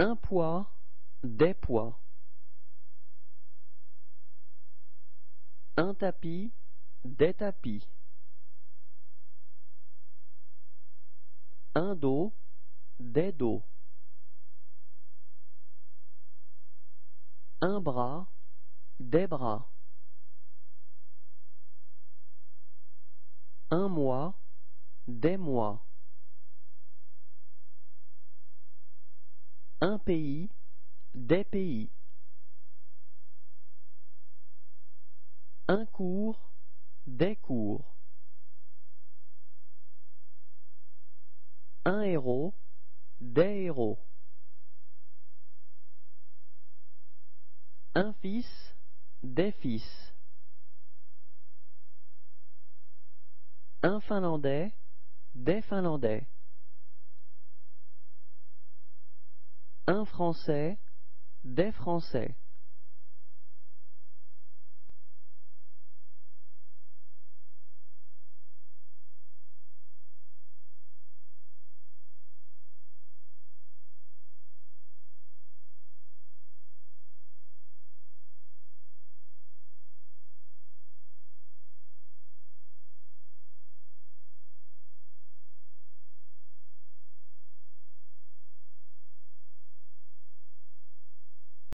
Un poids, des poids. Un tapis, des tapis. Un dos, des dos. Un bras, des bras. Un mois, des mois. Un pays, des pays. Un cours, des cours. Un héros, des héros. Un fils, des fils. Un Finlandais, des Finlandais. Un Français, des Français.